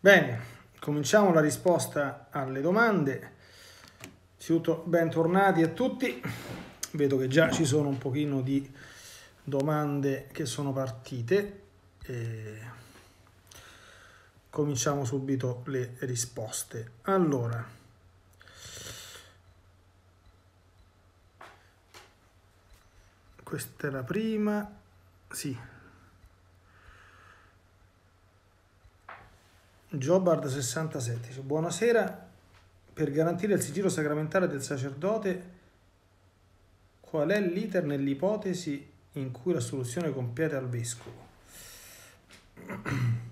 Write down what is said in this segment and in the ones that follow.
Bene, cominciamo la risposta alle domande. Innanzitutto bentornati a tutti. Vedo che già ci sono un pochino di domande che sono partite. E cominciamo subito le risposte. Allora, questa è la prima. Sì, Jobard 67 dice, buonasera, per garantire il sigillo sacramentale del sacerdote, qual è l'iter nell'ipotesi in cui la soluzione compete al vescovo?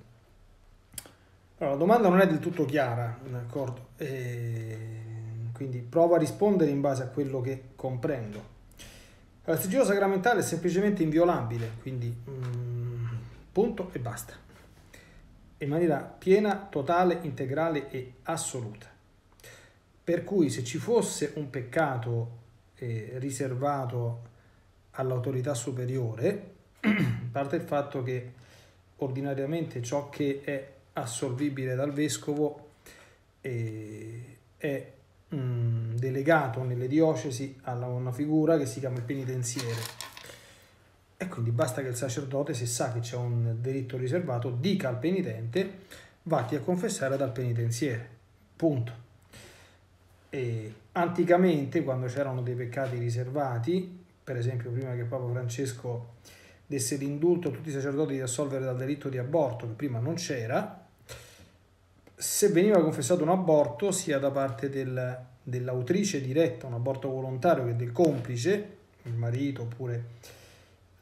Allora, la domanda non è del tutto chiara, d'accordo? E quindi provo a rispondere in base a quello che comprendo. il sigillo sacramentale è semplicemente inviolabile, quindi mm, punto e basta in maniera piena, totale, integrale e assoluta. Per cui se ci fosse un peccato eh, riservato all'autorità superiore, parte il fatto che ordinariamente ciò che è assolvibile dal vescovo eh, è mh, delegato nelle diocesi a una figura che si chiama il penitenziere e quindi basta che il sacerdote, se sa che c'è un diritto riservato, dica al penitente vatti a confessare dal penitenziere. Punto. E anticamente, quando c'erano dei peccati riservati, per esempio prima che Papa Francesco desse l'indulto a tutti i sacerdoti di assolvere dal delitto di aborto, che prima non c'era, se veniva confessato un aborto, sia da parte del, dell'autrice diretta, un aborto volontario, che del complice, il marito oppure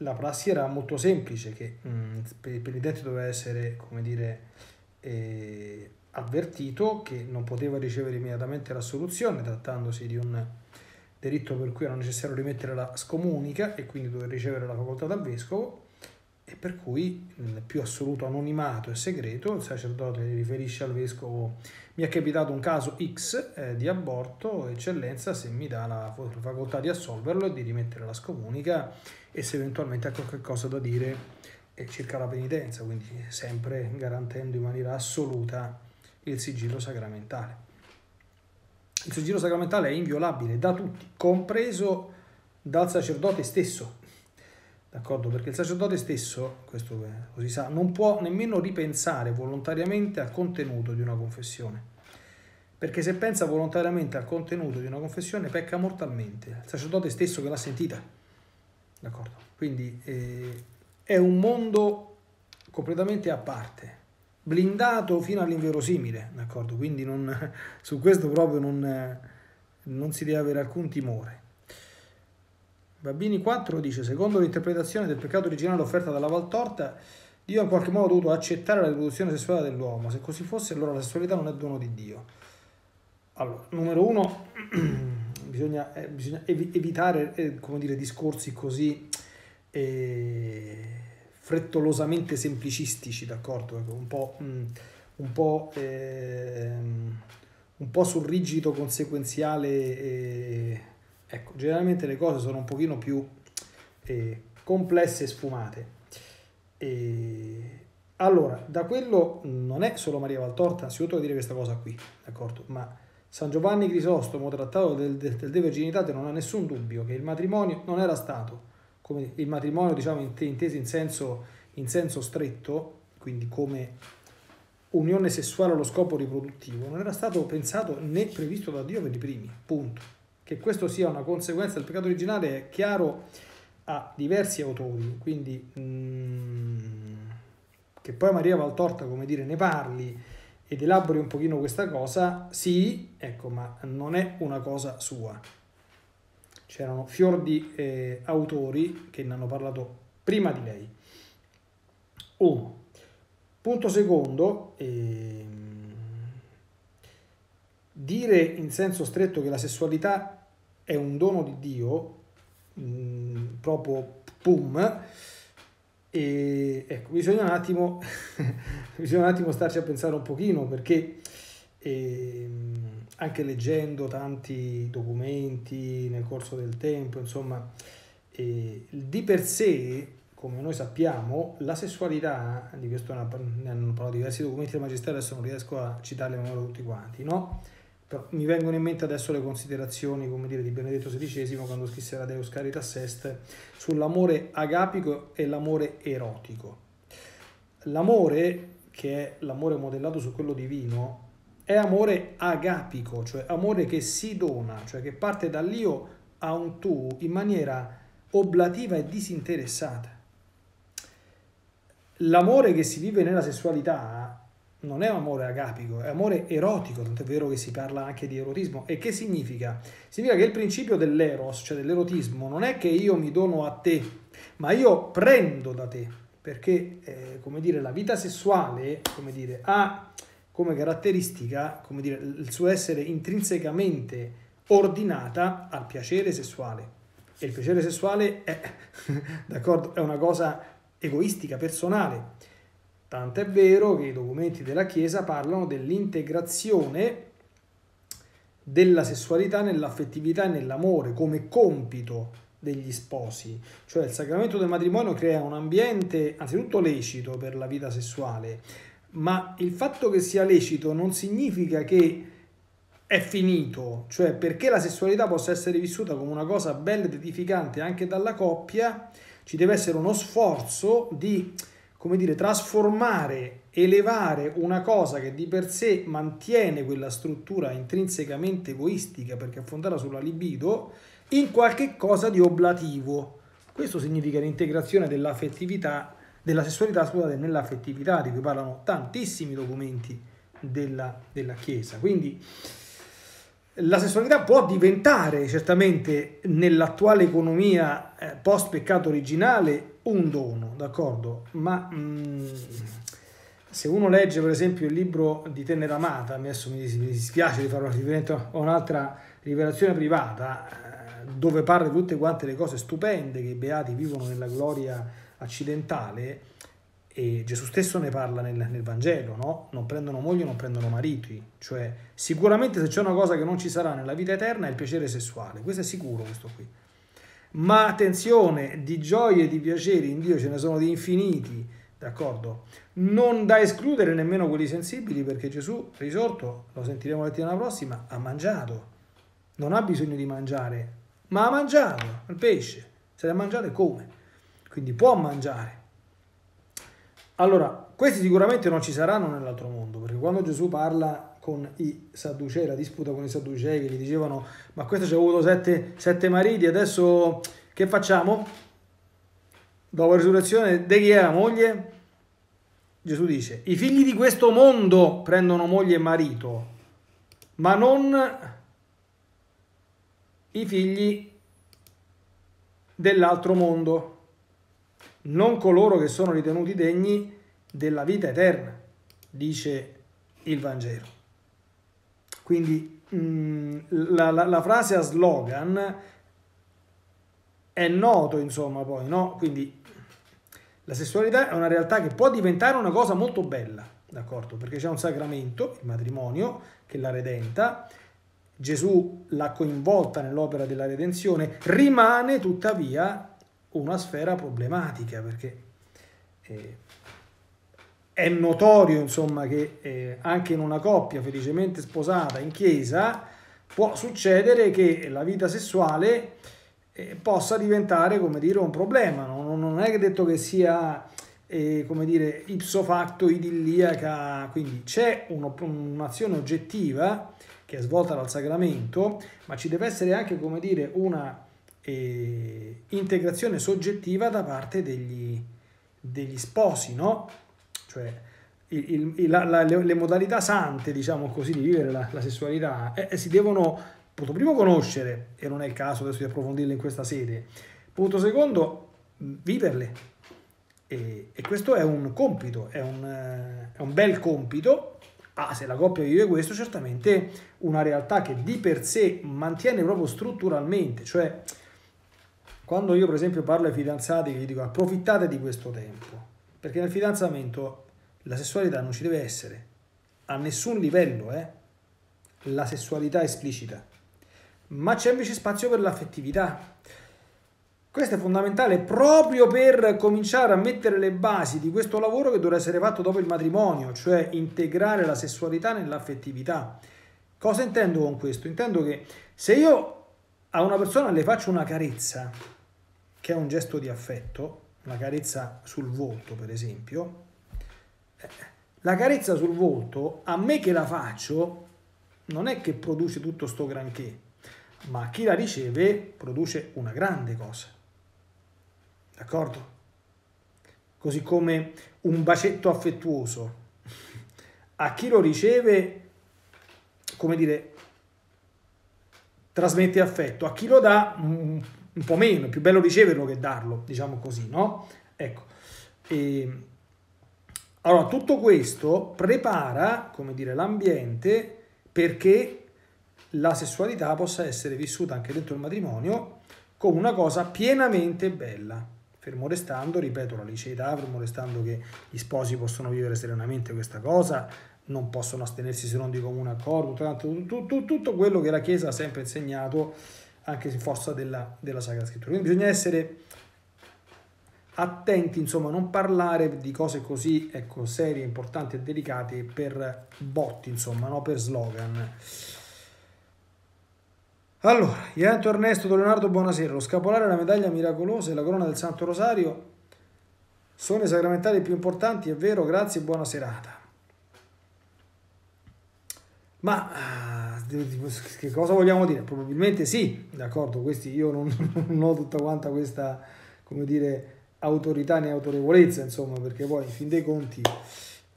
la prassi era molto semplice, che mh, mm, per il penitente doveva essere, come dire, eh, avvertito che non poteva ricevere immediatamente la soluzione, trattandosi di un delitto per cui era necessario rimettere la scomunica e quindi dover ricevere la facoltà dal vescovo e per cui nel più assoluto anonimato e segreto il sacerdote riferisce al vescovo mi è capitato un caso X eh, di aborto, eccellenza se mi dà la facoltà di assolverlo e di rimettere la scomunica e se eventualmente ha qualche cosa da dire eh, circa la penitenza, quindi sempre garantendo in maniera assoluta il sigillo sacramentale. Il sigillo sacramentale è inviolabile da tutti, compreso dal sacerdote stesso. D'accordo? Perché il sacerdote stesso, questo lo si sa, non può nemmeno ripensare volontariamente al contenuto di una confessione. Perché se pensa volontariamente al contenuto di una confessione pecca mortalmente. Il sacerdote stesso che l'ha sentita D'accordo? Quindi eh, è un mondo completamente a parte, blindato fino all'inverosimile, d'accordo? Quindi non, su questo proprio non, non si deve avere alcun timore. Babini 4 dice, secondo l'interpretazione del peccato originale offerta dalla Valtorta, Dio in qualche modo ha dovuto accettare la riproduzione sessuale dell'uomo. Se così fosse, allora la sessualità non è dono di Dio. Allora, numero uno, bisogna, eh, bisogna evitare eh, come dire, discorsi così eh, frettolosamente semplicistici, d'accordo? Ecco, un po', mm, un po', ehm, un po' sul rigido conseguenziale. Ecco, generalmente le cose sono un pochino più eh, complesse e sfumate. E, allora, da quello non è solo Maria Valtorta, anzitutto dire questa cosa qui, d'accordo? Ma San Giovanni Crisostomo, trattato del, del, del De Verginitate, non ha nessun dubbio che il matrimonio non era stato, come il matrimonio diciamo inteso in senso, in senso stretto, quindi come unione sessuale allo scopo riproduttivo, non era stato pensato né previsto da Dio per i primi, punto. Che questo sia una conseguenza del peccato originale è chiaro a diversi autori, quindi mm, che poi Maria Valtorta, come dire, ne parli ed elabori un pochino questa cosa, sì, ecco, ma non è una cosa sua. C'erano fior di eh, autori che ne hanno parlato prima di lei. Uno. Punto secondo, ehm, dire in senso stretto che la sessualità è un dono di Dio, mh, mm, proprio pum, e ecco, bisogna un attimo, bisogna un attimo starci a pensare un pochino perché eh, anche leggendo tanti documenti nel corso del tempo, insomma, eh, di per sé, come noi sappiamo, la sessualità, di questo ne hanno parlato diversi documenti del Magistero, adesso non riesco a citarli a memoria tutti quanti, no? Però mi vengono in mente adesso le considerazioni, dire, di Benedetto XVI quando scrisse la Deus Caritas Est sull'amore agapico e l'amore erotico. L'amore, che è l'amore modellato su quello divino, è amore agapico, cioè amore che si dona, cioè che parte dall'io a un tu in maniera oblativa e disinteressata. L'amore che si vive nella sessualità non è amore agapico, è amore erotico, tant'è vero che si parla anche di erotismo. E che significa? Significa che il principio dell'eros, cioè dell'erotismo, non è che io mi dono a te, ma io prendo da te, perché, eh, come dire, la vita sessuale, come dire, ha come caratteristica, come dire, il suo essere intrinsecamente ordinata al piacere sessuale. E il piacere sessuale è, è una cosa egoistica, personale. Tant'è vero che i documenti della Chiesa parlano dell'integrazione della sessualità nell'affettività e nell'amore come compito degli sposi. Cioè il sacramento del matrimonio crea un ambiente anzitutto lecito per la vita sessuale, ma il fatto che sia lecito non significa che è finito, cioè perché la sessualità possa essere vissuta come una cosa bella ed edificante anche dalla coppia, ci deve essere uno sforzo di, come dire, trasformare, elevare una cosa che di per sé mantiene quella struttura intrinsecamente egoistica perché è fondata sulla libido, in qualche cosa di oblativo. Questo significa l'integrazione dell'affettività, della sessualità, scusate, nell'affettività, di cui parlano tantissimi documenti della, della Chiesa. Quindi la sessualità può diventare certamente nell'attuale economia eh, post peccato originale un dono, d'accordo? Ma mh, mm, se uno legge per esempio il libro di Tenera Amata, adesso mi, dispiace di fare un riferimento a un'altra rivelazione privata, eh, dove parla di tutte quante le cose stupende che i beati vivono nella gloria accidentale, e Gesù stesso ne parla nel, nel, Vangelo, no? Non prendono moglie, non prendono mariti. Cioè, sicuramente se c'è una cosa che non ci sarà nella vita eterna è il piacere sessuale. Questo è sicuro, questo qui. Ma attenzione, di gioie e di piaceri in Dio ce ne sono di infiniti, d'accordo? Non da escludere nemmeno quelli sensibili, perché Gesù, risorto, lo sentiremo la settimana prossima, ha mangiato. Non ha bisogno di mangiare, ma ha mangiato il pesce. Se l'ha mangiato come? Quindi può mangiare allora, questi sicuramente non ci saranno nell'altro mondo, perché quando Gesù parla con i Sadducei, la disputa con i Sadducei che gli dicevano ma questo ci ha avuto sette, sette mariti, adesso che facciamo? Dopo la risurrezione, di chi è la moglie? Gesù dice, i figli di questo mondo prendono moglie e marito, ma non i figli dell'altro mondo non coloro che sono ritenuti degni della vita eterna, dice il Vangelo. Quindi mh, mm, la, la, la, frase a slogan è noto, insomma, poi, no? Quindi la sessualità è una realtà che può diventare una cosa molto bella, d'accordo? Perché c'è un sacramento, il matrimonio, che la redenta, Gesù l'ha coinvolta nell'opera della redenzione, rimane tuttavia una sfera problematica perché eh, è notorio insomma che eh, anche in una coppia felicemente sposata in chiesa può succedere che la vita sessuale eh, possa diventare come dire un problema non, non è detto che sia eh, come dire ipso facto idilliaca quindi c'è un'azione oggettiva che è svolta dal sacramento ma ci deve essere anche come dire una eh, integrazione soggettiva da parte degli, degli sposi, no? Cioè il, il, la, la, le, le, modalità sante, diciamo così, di vivere la, la sessualità eh, si devono, punto primo, conoscere, e non è il caso adesso di approfondirle in questa sede, punto secondo, viverle. E, e questo è un compito, è un, è un bel compito Ah, se la coppia vive questo, certamente una realtà che di per sé mantiene proprio strutturalmente, cioè quando io per esempio parlo ai fidanzati gli dico approfittate di questo tempo, perché nel fidanzamento la sessualità non ci deve essere, a nessun livello, eh? la sessualità esplicita, ma c'è invece spazio per l'affettività. Questo è fondamentale proprio per cominciare a mettere le basi di questo lavoro che dovrà essere fatto dopo il matrimonio, cioè integrare la sessualità nell'affettività. Cosa intendo con questo? Intendo che se io a una persona le faccio una carezza, che è un gesto di affetto, una carezza sul volto per esempio, la carezza sul volto a me che la faccio non è che produce tutto sto granché, ma chi la riceve produce una grande cosa. D'accordo? Così come un bacetto affettuoso a chi lo riceve, come dire, trasmette affetto, a chi lo dà un, un po' meno, è più bello riceverlo che darlo, diciamo così, no? Ecco. E, allora, tutto questo prepara, come dire, l'ambiente perché la sessualità possa essere vissuta anche dentro il matrimonio come una cosa pienamente bella fermo restando, ripeto, la liceità, fermo restando che gli sposi possono vivere serenamente questa cosa, non possono astenersi se non di comune accordo, tanto, tutto, tutto quello che la Chiesa ha sempre insegnato, anche se forza della, della Sacra Scrittura. Quindi bisogna essere attenti, insomma, a non parlare di cose così ecco, serie, importanti e delicate per botti, insomma, no? per slogan. Allora, Ianto Ernesto Don Leonardo, buonasera. Lo scapolare, la medaglia miracolosa e la corona del Santo Rosario sono i sacramentali più importanti, è vero, grazie e buona serata. Ma ah, che cosa vogliamo dire? Probabilmente sì, d'accordo, questi io non, non ho tutta quanta questa, come dire, autorità né autorevolezza, insomma, perché poi in fin dei conti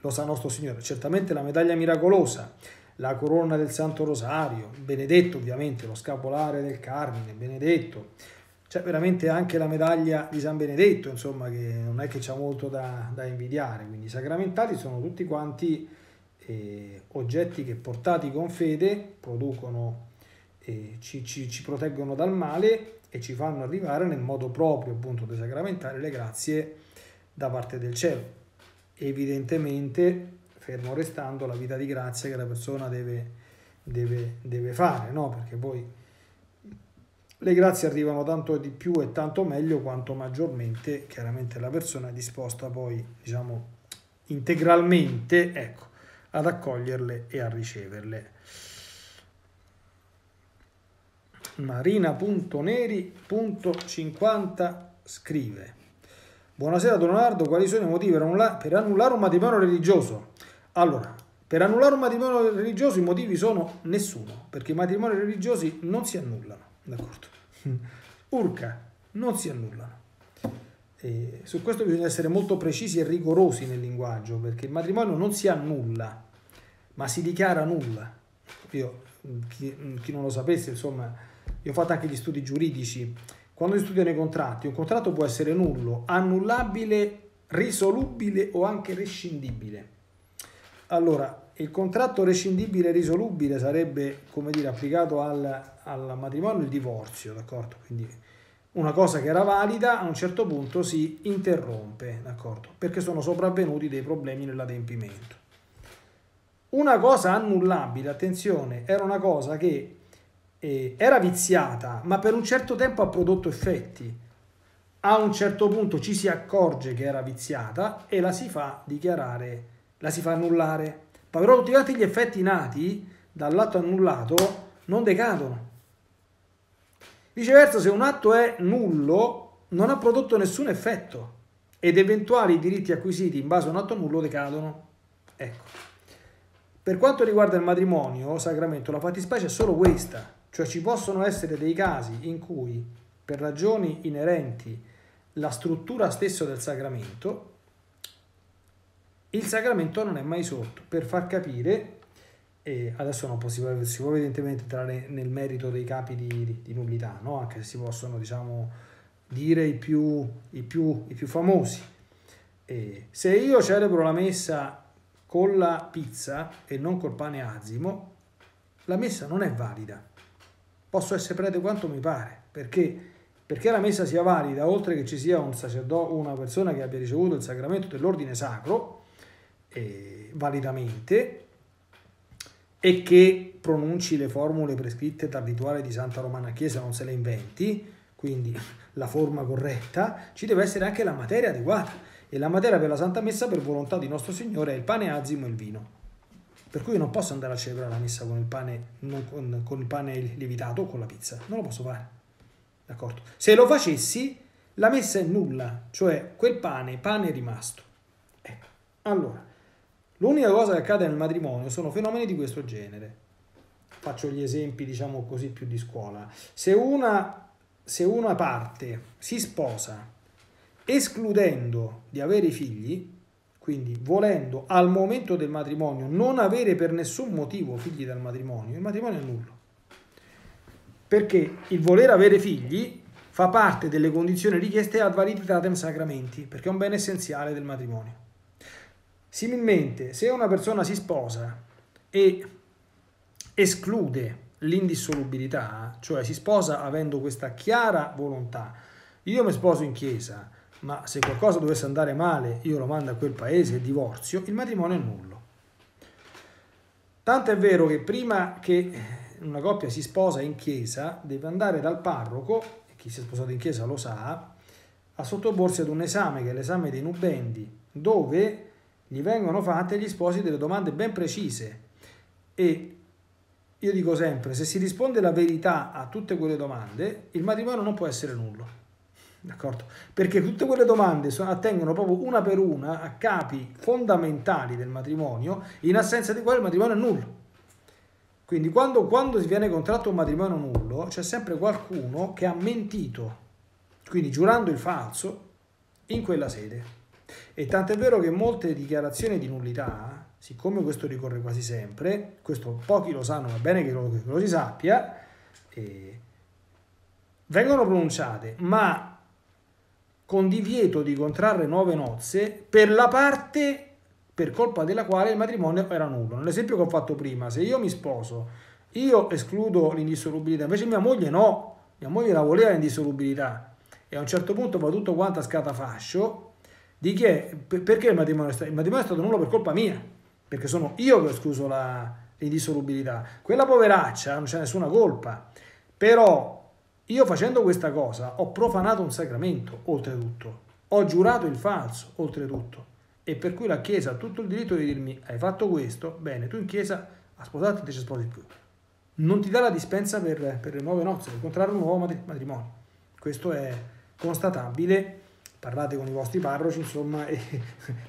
lo sa nostro Signore. Certamente la medaglia miracolosa, la corona del Santo Rosario, benedetto ovviamente, lo scapolare del Carmine, benedetto. C'è veramente anche la medaglia di San Benedetto, insomma, che non è che c'è molto da, da invidiare. Quindi i sacramentali sono tutti quanti eh, oggetti che portati con fede producono, eh, ci, ci, ci proteggono dal male e ci fanno arrivare nel modo proprio appunto dei sacramentali le grazie da parte del cielo. Evidentemente fermo restando la vita di grazia che la persona deve, deve, deve fare, no? Perché poi le grazie arrivano tanto di più e tanto meglio quanto maggiormente chiaramente la persona è disposta poi, diciamo, integralmente, ecco, ad accoglierle e a riceverle. Marina.neri.50 scrive Buonasera Don Leonardo, quali sono i motivi per annullare, un matrimonio religioso? Allora, per annullare un matrimonio religioso i motivi sono nessuno, perché i matrimoni religiosi non si annullano, d'accordo? Urca, non si annullano. E su questo bisogna essere molto precisi e rigorosi nel linguaggio, perché il matrimonio non si annulla, ma si dichiara nulla. Io, chi, chi non lo sapesse, insomma, io ho fatto anche gli studi giuridici. Quando si studiano i contratti, un contratto può essere nullo, annullabile, risolubile o anche rescindibile. Allora, il contratto rescindibile e risolubile sarebbe, come dire, applicato al, al matrimonio il divorzio, d'accordo? Quindi una cosa che era valida a un certo punto si interrompe, d'accordo? Perché sono sopravvenuti dei problemi nell'adempimento. Una cosa annullabile, attenzione, era una cosa che eh, era viziata, ma per un certo tempo ha prodotto effetti. A un certo punto ci si accorge che era viziata e la si fa dichiarare la si fa annullare. Ma però tutti quanti gli effetti nati dall'atto annullato non decadono. Viceversa, se un atto è nullo, non ha prodotto nessun effetto ed eventuali diritti acquisiti in base a un atto nullo decadono. Ecco. Per quanto riguarda il matrimonio, sacramento, la fattispecie è solo questa, cioè ci possono essere dei casi in cui, per ragioni inerenti, la struttura stessa del sacramento il sacramento non è mai sotto, per far capire, e adesso non si può, si può evidentemente entrare nel merito dei capi di, di, di nullità, no? anche se si possono diciamo, dire i più, i più, i più famosi. E se io celebro la messa con la pizza e non col pane azimo, la messa non è valida. Posso essere prete quanto mi pare, perché perché la messa sia valida, oltre che ci sia un sacerdote, una persona che abbia ricevuto il sacramento dell'ordine sacro, eh, validamente e che pronunci le formule prescritte dal rituale di Santa Romana Chiesa, non se le inventi, quindi la forma corretta, ci deve essere anche la materia adeguata. E la materia per la Santa Messa, per volontà di nostro Signore, è il pane azimo e il vino. Per cui io non posso andare a celebrare la messa con il pane, con, con il pane lievitato o con la pizza. Non lo posso fare. D'accordo? Se lo facessi, la messa è nulla, cioè quel pane, pane è rimasto. Ecco. Allora, l'unica cosa che accade nel matrimonio sono fenomeni di questo genere. Faccio gli esempi, diciamo così, più di scuola. Se una, se una parte si sposa escludendo di avere figli, quindi volendo al momento del matrimonio non avere per nessun motivo figli dal matrimonio, il matrimonio è nullo. Perché il voler avere figli fa parte delle condizioni richieste ad validitatem sacramenti, perché è un bene essenziale del matrimonio. Similmente, se una persona si sposa e esclude l'indissolubilità, cioè si sposa avendo questa chiara volontà, io mi sposo in chiesa, ma se qualcosa dovesse andare male io lo mando a quel paese e divorzio, il matrimonio è nullo. Tanto è vero che prima che una coppia si sposa in chiesa deve andare dal parroco, e chi si è sposato in chiesa lo sa, a sottoporsi ad un esame che è l'esame dei nubendi, dove gli vengono fatte agli sposi delle domande ben precise e io dico sempre, se si risponde la verità a tutte quelle domande, il matrimonio non può essere nullo. D'accordo? Perché tutte quelle domande attengono proprio una per una a capi fondamentali del matrimonio, in assenza di quale il matrimonio è nullo. Quindi quando, quando viene contratto un matrimonio nullo, c'è sempre qualcuno che ha mentito, quindi giurando il falso, in quella sede. E tanto è vero che molte dichiarazioni di nullità, siccome questo ricorre quasi sempre, questo pochi lo sanno, va bene che lo, che lo si sappia, eh, vengono pronunciate, ma con divieto di contrarre nuove nozze per la parte per colpa della quale il matrimonio era nullo. Nell'esempio che ho fatto prima, se io mi sposo, io escludo l'indissolubilità, invece mia moglie no, mia moglie la voleva l'indissolubilità e a un certo punto va tutto quanto a scatafascio di che, perché il matrimonio, il matrimonio è stato nullo per colpa mia, perché sono io che ho escluso l'indissolubilità. Quella poveraccia non c'è nessuna colpa, però io facendo questa cosa ho profanato un sacramento, oltretutto. Ho giurato il falso, oltretutto. E per cui la Chiesa ha tutto il diritto di dirmi, hai fatto questo, bene, tu in Chiesa a sposarti ti ci sposi più. Non ti dà la dispensa per, per le nuove nozze, per contrarre un nuovo matrimonio. Questo è constatabile, parlate con i vostri parroci, insomma, e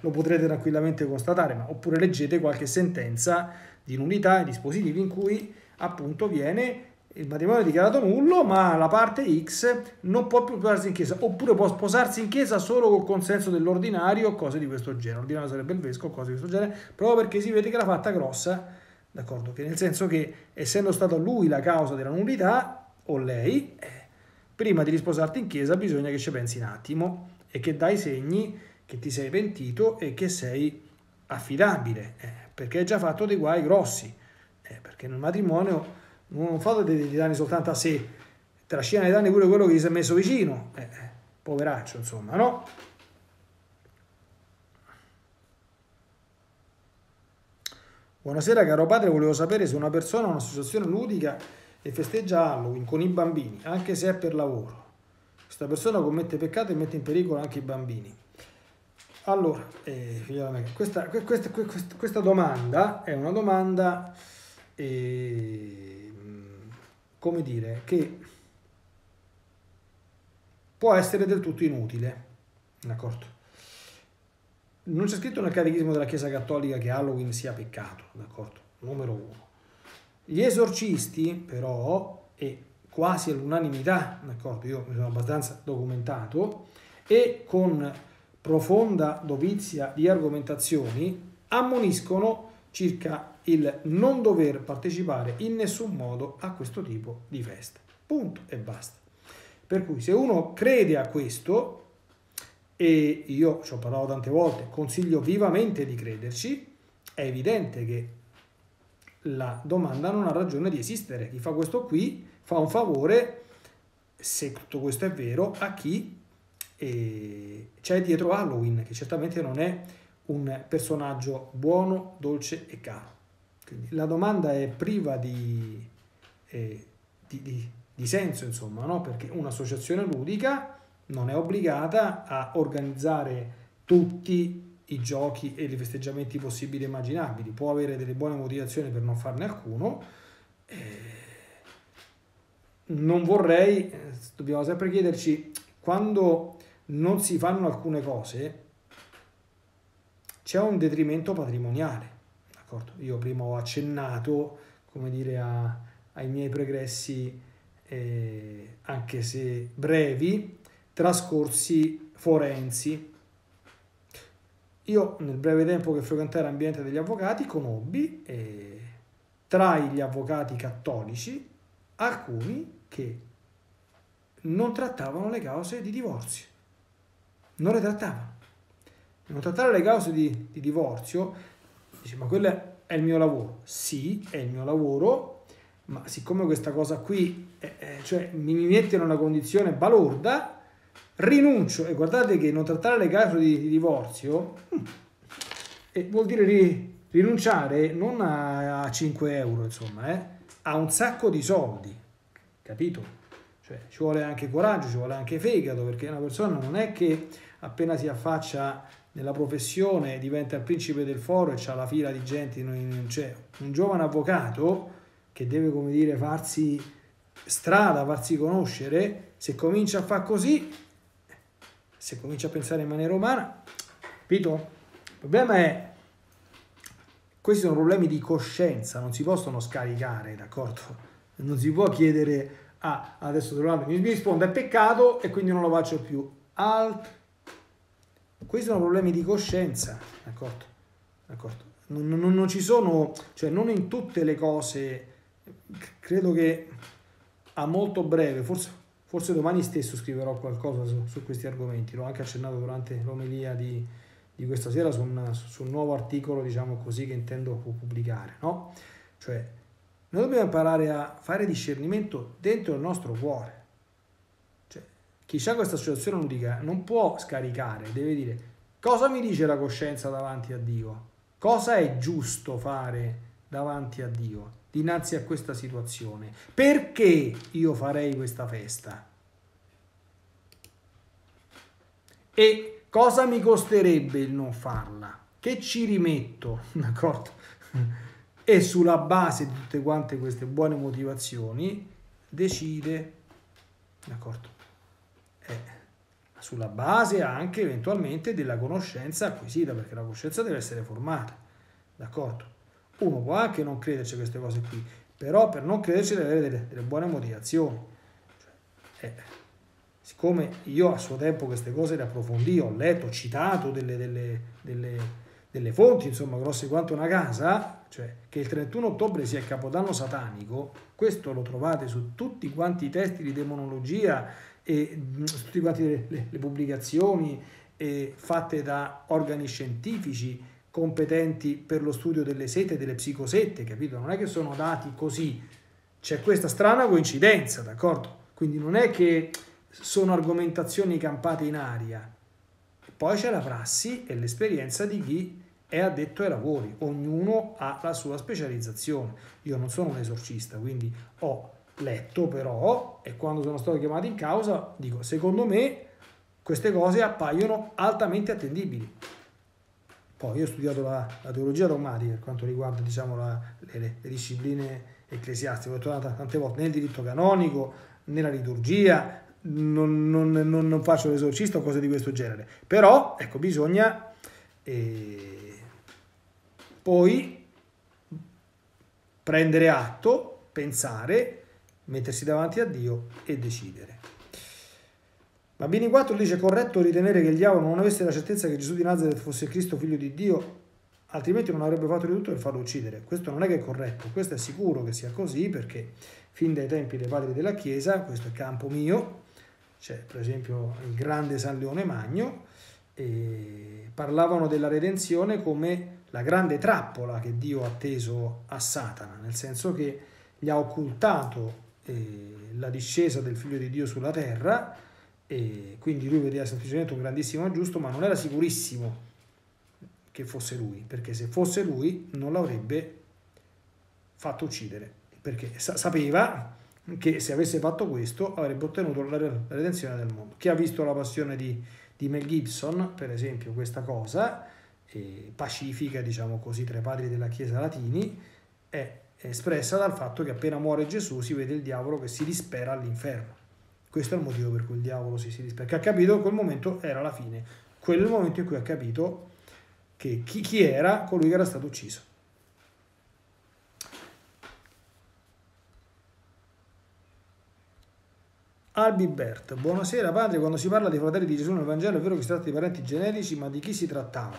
lo potrete tranquillamente constatare, ma oppure leggete qualche sentenza di nullità e dispositivi in cui appunto viene il matrimonio è dichiarato nullo, ma la parte X non può più sposarsi in chiesa, oppure può sposarsi in chiesa solo col consenso dell'ordinario o cose di questo genere. L'ordinario sarebbe il vescovo, cose di questo genere, proprio perché si vede che l'ha fatta grossa, d'accordo? Che nel senso che essendo stata lui la causa della nullità, o lei, eh, prima di risposarti in chiesa bisogna che ci pensi un attimo e che dai segni che ti sei pentito e che sei affidabile, eh, perché hai già fatto dei guai grossi, eh, perché nel matrimonio non fate dei danni soltanto a sé, trascina i danni pure quello che gli si è messo vicino, eh, eh, poveraccio insomma, no? Buonasera caro padre, volevo sapere se una persona ha un'associazione ludica e festeggia Halloween con i bambini, anche se è per lavoro. Questa persona commette peccato e mette in pericolo anche i bambini. Allora, eh, questa, questa, questa, questa domanda è una domanda... Eh, come dire, che può essere del tutto inutile. D'accordo? Non c'è scritto nel catechismo della Chiesa Cattolica che Halloween sia peccato, d'accordo? Numero uno. Gli esorcisti, però, e quasi all'unanimità, d'accordo? Io mi sono abbastanza documentato, e con profonda dovizia di argomentazioni, ammoniscono circa il non dover partecipare in nessun modo a questo tipo di feste. Punto e basta. Per cui se uno crede a questo, e io ci ho parlato tante volte, consiglio vivamente di crederci, è evidente che la domanda non ha ragione di esistere. Chi fa questo qui fa un favore, se tutto questo è vero, a chi c'è dietro Halloween, che certamente non è un personaggio buono, dolce e caro. Quindi la domanda è priva di, eh, di, di, di senso, insomma, no? perché un'associazione ludica non è obbligata a organizzare tutti i giochi e i festeggiamenti possibili e immaginabili, può avere delle buone motivazioni per non farne alcuno. Eh, non vorrei, eh, dobbiamo sempre chiederci, quando non si fanno alcune cose, c'è un detrimento patrimoniale. D'accordo? Io prima ho accennato, come dire, a, ai miei progressi, eh, anche se brevi, trascorsi forensi. Io nel breve tempo che frequentai l'ambiente degli avvocati conobbi eh, tra gli avvocati cattolici alcuni che non trattavano le cause di divorzio. Non le trattavano. Non trattare le cause di, di divorzio, dice, ma quello è il mio lavoro. Sì, è il mio lavoro, ma siccome questa cosa qui eh, eh, cioè, mi mette in una condizione balorda, rinuncio. E guardate che non trattare le cause di, di divorzio eh, vuol dire ri, rinunciare non a, a 5 euro, insomma, eh, a un sacco di soldi, capito? Cioè, ci vuole anche coraggio, ci vuole anche fegato, perché una persona non è che appena si affaccia nella professione diventa il principe del foro e c'ha la fila di gente, c'è un giovane avvocato che deve, come dire, farsi strada, farsi conoscere, se comincia a fare così, se comincia a pensare in maniera umana, capito? Il problema è questi sono problemi di coscienza, non si possono scaricare, d'accordo? Non si può chiedere, ah, adesso mi risponde è peccato e quindi non lo faccio più. Alt. Questi sono problemi di coscienza, d'accordo? d'accordo? Non, non, non ci sono, cioè non in tutte le cose, credo che a molto breve, forse, forse domani stesso scriverò qualcosa su, su questi argomenti, l'ho anche accennato durante l'omelia di, di questa sera su un, su un, nuovo articolo, diciamo così, che intendo pubblicare, no? Cioè, noi dobbiamo imparare a fare discernimento dentro il nostro cuore. Chi ha questa situazione non, dica, non può scaricare, deve dire cosa mi dice la coscienza davanti a Dio? Cosa è giusto fare davanti a Dio dinanzi a questa situazione? Perché io farei questa festa? E Cosa mi costerebbe il non farla? Che ci rimetto, d'accordo? E sulla base di tutte quante queste buone motivazioni decide, d'accordo? Eh, sulla base anche eventualmente della conoscenza acquisita, perché la conoscenza deve essere formata, d'accordo? Uno può anche non crederci queste cose qui, però per non crederci deve avere delle, delle buone motivazioni. Cioè, eh, siccome io a suo tempo queste cose le approfondì, ho letto, ho citato delle, delle, delle, delle fonti, insomma, grosse quanto una casa, cioè che il 31 ottobre sia il capodanno satanico, questo lo trovate su tutti quanti i testi di demonologia e mm, su tutte quante le, le, le pubblicazioni eh, fatte da organi scientifici competenti per lo studio delle sete e delle psicosette, capito? Non è che sono dati così, c'è questa strana coincidenza, d'accordo? Quindi non è che sono argomentazioni campate in aria. Poi c'è la prassi e l'esperienza di chi è addetto ai lavori, ognuno ha la sua specializzazione. Io non sono un esorcista, quindi ho letto però e quando sono stato chiamato in causa dico, secondo me queste cose appaiono altamente attendibili. Poi io ho studiato la, la teologia dogmatica per quanto riguarda diciamo, la, le, le, discipline ecclesiastiche, l'ho trovata tante volte nel diritto canonico, nella liturgia, non, non, non, non faccio l'esorcista o cose di questo genere. Però, ecco, bisogna eh, poi prendere atto, pensare, mettersi davanti a Dio e decidere. Bambini 4 dice corretto ritenere che il diavolo non avesse la certezza che Gesù di Nazareth fosse Cristo figlio di Dio, altrimenti non avrebbe fatto di tutto per farlo uccidere. Questo non è che è corretto, questo è sicuro che sia così perché fin dai tempi dei padri della Chiesa, questo è campo mio, c'è per esempio il grande San Leone Magno, parlavano della redenzione come la grande trappola che Dio ha teso a Satana, nel senso che gli ha occultato eh, la discesa del figlio di Dio sulla terra e quindi lui vedeva semplicemente un grandissimo giusto, ma non era sicurissimo che fosse lui, perché se fosse lui non l'avrebbe fatto uccidere, perché sapeva che se avesse fatto questo avrebbe ottenuto la redenzione del mondo. Chi ha visto la passione di, di Mel Gibson, per esempio, questa cosa, eh, pacifica, diciamo così, tra i padri della Chiesa latini, è espressa dal fatto che appena muore Gesù si vede il diavolo che si dispera all'inferno. Questo è il motivo per cui il diavolo si, si dispera, che ha capito che quel momento era la fine. Quello è il momento in cui ha capito che chi, chi era colui che era stato ucciso. Albi Bert, buonasera padre, quando si parla dei fratelli di Gesù nel Vangelo è vero che si tratta di parenti generici, ma di chi si trattava?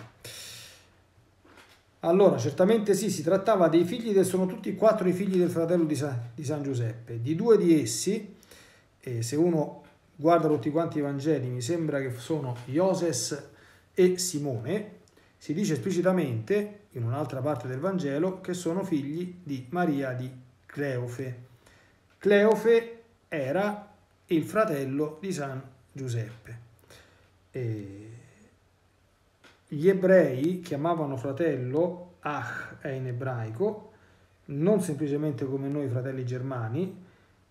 Allora, certamente sì, si trattava dei figli, del, sono tutti quattro i figli del fratello di San, di San Giuseppe. Di due di essi, e se uno guarda tutti quanti i Vangeli, mi sembra che sono Ioses e Simone, si dice esplicitamente in un'altra parte del Vangelo che sono figli di Maria di Cleofe. Cleofe era il fratello di San Giuseppe. E gli ebrei chiamavano fratello Ach è in ebraico, non semplicemente come noi fratelli germani,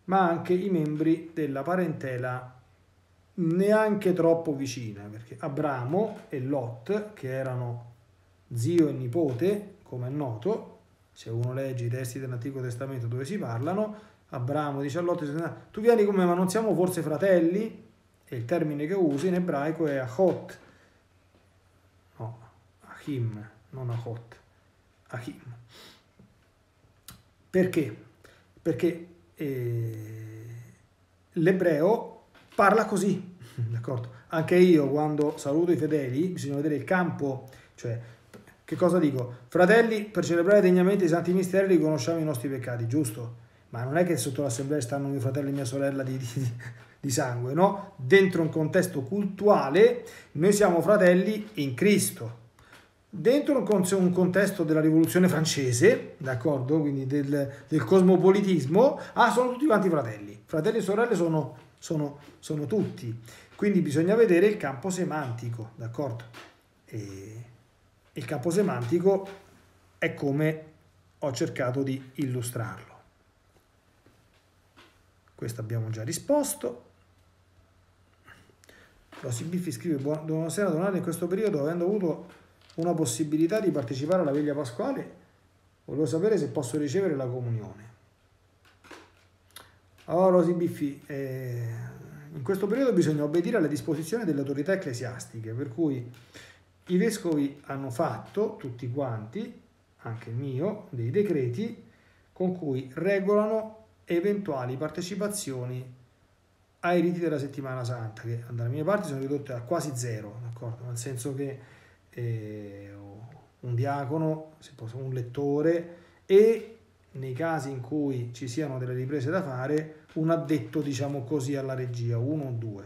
ma anche i membri della parentela neanche troppo vicina, perché Abramo e Lot, che erano zio e nipote, come è noto, se uno legge i testi dell'Antico Testamento dove si parlano, Abramo dice a Lot, tu vieni con me, ma non siamo forse fratelli? E il termine che usa in ebraico è Achot, Achim, non Achot, Achim. Perché? Perché eh, l'ebreo parla così, d'accordo? Anche io quando saluto i fedeli bisogna vedere il campo, cioè che cosa dico? Fratelli, per celebrare degnamente i santi misteri riconosciamo i nostri peccati, giusto? ma non è che sotto l'assemblea stanno mio fratello e mia sorella di, di, di, sangue, no? Dentro un contesto cultuale noi siamo fratelli in Cristo. Dentro un contesto della rivoluzione francese, d'accordo? Quindi del, del, cosmopolitismo, ah, sono tutti quanti fratelli. Fratelli e sorelle sono, sono, sono tutti. Quindi bisogna vedere il campo semantico, d'accordo? E il campo semantico è come ho cercato di illustrarlo. Questo abbiamo già risposto. Rosy Biffi scrive Buonasera Donato, in questo periodo avendo avuto una possibilità di partecipare alla veglia pasquale, volevo sapere se posso ricevere la comunione. Allora Rosy Biffi, eh, in questo periodo bisogna obbedire alle disposizioni delle autorità ecclesiastiche, per cui i vescovi hanno fatto, tutti quanti, anche il mio, dei decreti con cui regolano eventuali partecipazioni ai riti della settimana santa, che dalle mie parti sono ridotte a quasi zero? Nel senso che eh, un diacono, un lettore e nei casi in cui ci siano delle riprese da fare, un addetto, diciamo così, alla regia, uno o due.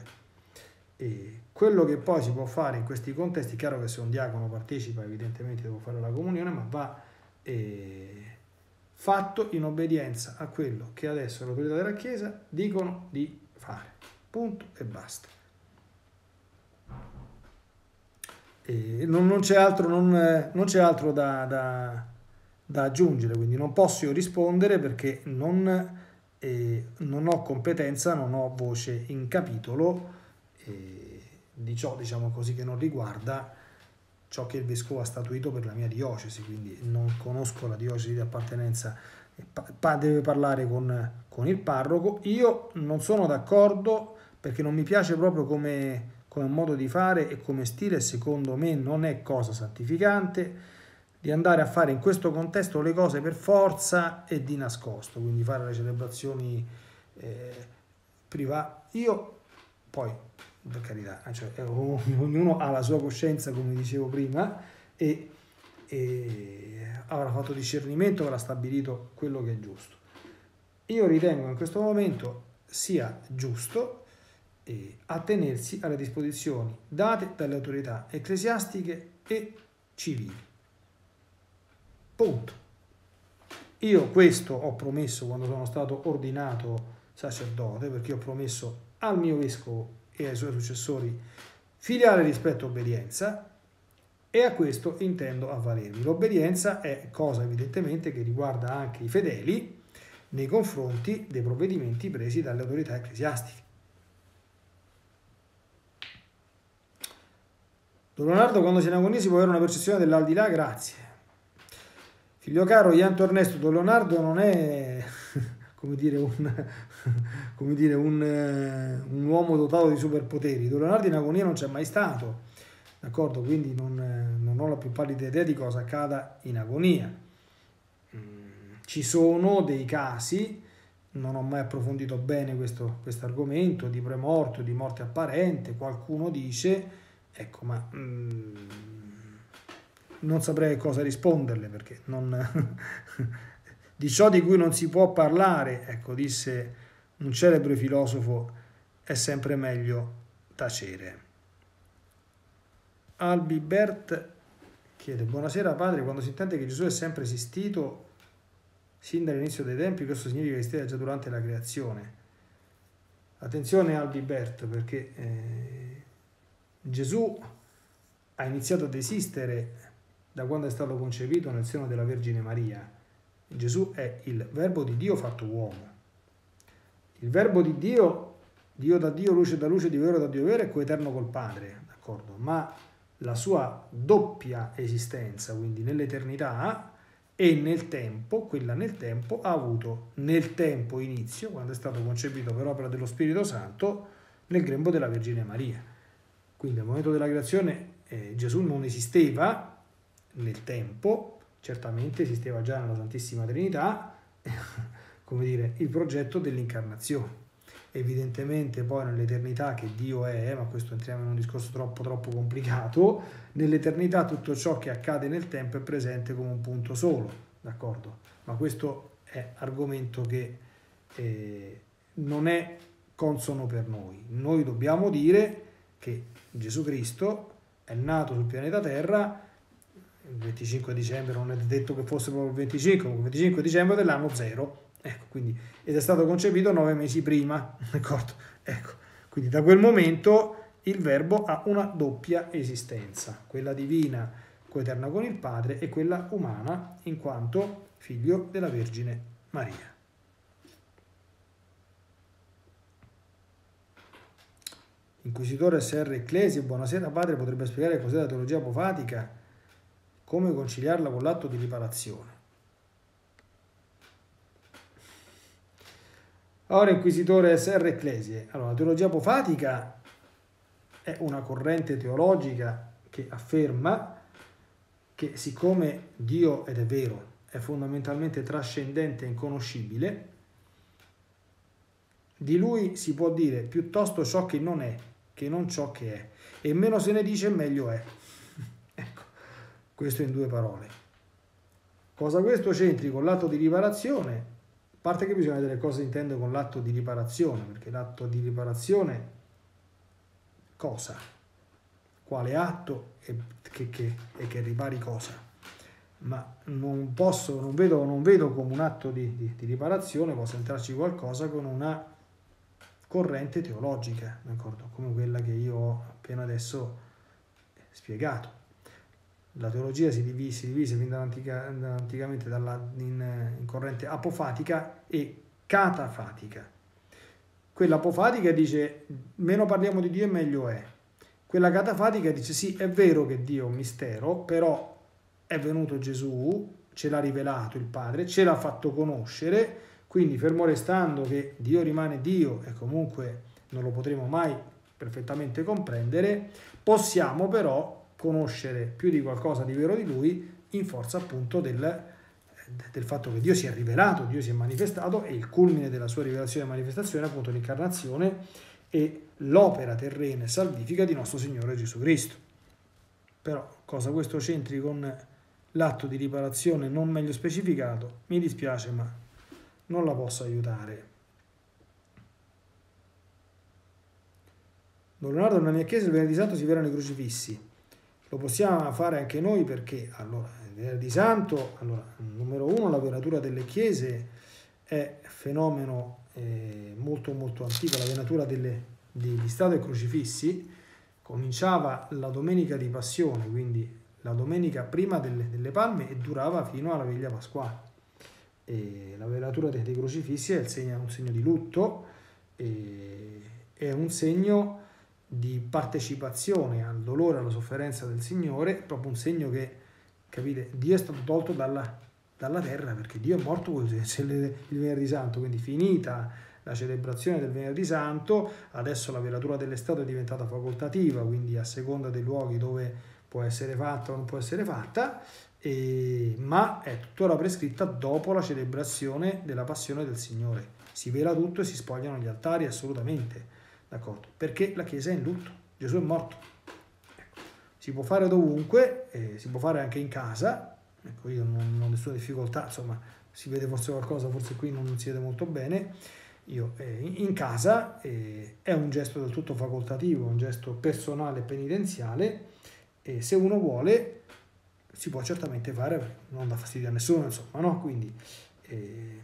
E quello che poi si può fare in questi contesti, chiaro che se un diacono partecipa, evidentemente devo fare la comunione, ma va... Eh, fatto in obbedienza a quello che adesso le autorità della Chiesa dicono di fare. Punto e basta. E non, non, c'è altro, non, non c'è altro da, da, da, aggiungere, quindi non posso io rispondere perché non, eh, non ho competenza, non ho voce in capitolo eh, di ciò diciamo così, che non riguarda ciò che il vescovo ha statuito per la mia diocesi, quindi non conosco la diocesi di appartenenza, deve parlare con, con il parroco. Io non sono d'accordo perché non mi piace proprio come, come modo di fare e come stile, secondo me non è cosa santificante di andare a fare in questo contesto le cose per forza e di nascosto, quindi fare le celebrazioni eh, private. Io poi per carità, cioè, ognuno ha la sua coscienza, come dicevo prima, e, e avrà fatto discernimento, avrà stabilito quello che è giusto. Io ritengo che in questo momento sia giusto eh, attenersi alle disposizioni date dalle autorità ecclesiastiche e civili. Punto. Io questo ho promesso quando sono stato ordinato sacerdote, perché ho promesso al mio vescovo e ai suoi successori filiale rispetto a obbedienza e a questo intendo avvalermi. L'obbedienza è cosa evidentemente che riguarda anche i fedeli nei confronti dei provvedimenti presi dalle autorità ecclesiastiche. Don Leonardo quando è in agonia si può avere una percezione dell'aldilà, grazie. Figlio caro, Ianto Ernesto, Don Leonardo non è come dire, un, come dire un, eh, un, uomo dotato di superpoteri. Don Leonardo in agonia non c'è mai stato, d'accordo? Quindi non, non, ho la più pallida idea di cosa accada in agonia. Mm, ci sono dei casi, non ho mai approfondito bene questo argomento, di premorto, di morte apparente, qualcuno dice, ecco, ma... Mm, non saprei cosa risponderle perché non, di ciò di cui non si può parlare, ecco, disse un celebre filosofo, è sempre meglio tacere. Albi Bert chiede, buonasera padre, quando si intende che Gesù è sempre esistito sin dall'inizio dei tempi, questo significa che esisteva già durante la creazione. Attenzione Albi Bert, perché eh, Gesù ha iniziato ad esistere da quando è stato concepito nel seno della Vergine Maria Gesù è il verbo di Dio fatto uomo. Il verbo di Dio, Dio da Dio, luce da luce, di vero da Dio vero, è coeterno col Padre, d'accordo? Ma la sua doppia esistenza, quindi nell'eternità e nel tempo, quella nel tempo, ha avuto nel tempo inizio, quando è stato concepito per opera dello Spirito Santo, nel grembo della Vergine Maria. Quindi al momento della creazione eh, Gesù non esisteva nel tempo, certamente esisteva già nella Santissima Trinità, come dire, il progetto dell'incarnazione. Evidentemente poi nell'eternità che Dio è, ma questo entriamo in un discorso troppo troppo complicato, nell'eternità tutto ciò che accade nel tempo è presente come un punto solo, d'accordo? Ma questo è argomento che eh, non è consono per noi. Noi dobbiamo dire che Gesù Cristo è nato sul pianeta Terra il 25 dicembre, non è detto che fosse proprio il 25, il 25 dicembre dell'anno 0, ecco, quindi, ed è stato concepito nove mesi prima, d'accordo? Ecco, quindi da quel momento il verbo ha una doppia esistenza, quella divina coeterna con il Padre e quella umana in quanto figlio della Vergine Maria. Inquisitore SR Ecclesi, buonasera padre, potrebbe spiegare cos'è la teologia apofatica? come conciliarla con l'atto di riparazione. Ora inquisitore SR Ecclesie, allora la teologia apofatica è una corrente teologica che afferma che siccome Dio, ed è vero, è fondamentalmente trascendente e inconoscibile, di lui si può dire piuttosto ciò che non è che non ciò che è, e meno se ne dice meglio è. Questo in due parole. Cosa questo c'entri con l'atto di riparazione? A parte che bisogna vedere cosa intende con l'atto di riparazione, perché l'atto di riparazione cosa? Quale atto e che, che, e che ripari cosa? Ma non posso, non vedo, non vedo come un atto di, di, di riparazione possa entrarci qualcosa con una corrente teologica, d'accordo? Come quella che io ho appena adesso spiegato la teologia si divise, si divise fin dall'anticamente dalla, in, in, corrente apofatica e catafatica. Quella apofatica dice meno parliamo di Dio e meglio è. Quella catafatica dice sì, è vero che Dio è un mistero, però è venuto Gesù, ce l'ha rivelato il Padre, ce l'ha fatto conoscere, quindi fermo restando che Dio rimane Dio e comunque non lo potremo mai perfettamente comprendere, possiamo però conoscere più di qualcosa di vero di lui in forza appunto del, del fatto che Dio si è rivelato, Dio si è manifestato e il culmine della sua rivelazione e manifestazione è appunto l'incarnazione e l'opera terrena e salvifica di nostro Signore Gesù Cristo. Però cosa questo c'entri con l'atto di riparazione non meglio specificato, mi dispiace ma non la posso aiutare. Don Leonardo, nella mia chiesa il venerdì santo si verano i crocifissi. Lo possiamo fare anche noi perché allora, il venerdì santo, allora, numero uno, la venatura delle chiese è fenomeno eh, molto molto antico, la venatura delle, degli stati crocifissi cominciava la domenica di passione, quindi la domenica prima delle, delle palme e durava fino alla veglia pasquale. E la velatura dei, dei crocifissi è, segno, un segno di lutto, è un segno di partecipazione al dolore, alla sofferenza del Signore, è proprio un segno che, capite, Dio è stato tolto dalla, dalla terra perché Dio è morto il venerdì santo, quindi finita la celebrazione del venerdì santo, adesso la velatura dell'estate è diventata facoltativa, quindi a seconda dei luoghi dove può essere fatta o non può essere fatta, e, ma è tuttora prescritta dopo la celebrazione della passione del Signore. Si vela tutto e si spogliano gli altari assolutamente D'accordo? Perché la Chiesa è in lutto, Gesù è morto. Ecco. Si può fare dovunque, eh, si può fare anche in casa, ecco, io non, non ho nessuna difficoltà, insomma, si vede forse qualcosa, forse qui non si vede molto bene. Io eh, in casa eh, è un gesto del tutto facoltativo, un gesto personale penitenziale e se uno vuole si può certamente fare, non dà fastidio a nessuno, insomma, no? Quindi eh,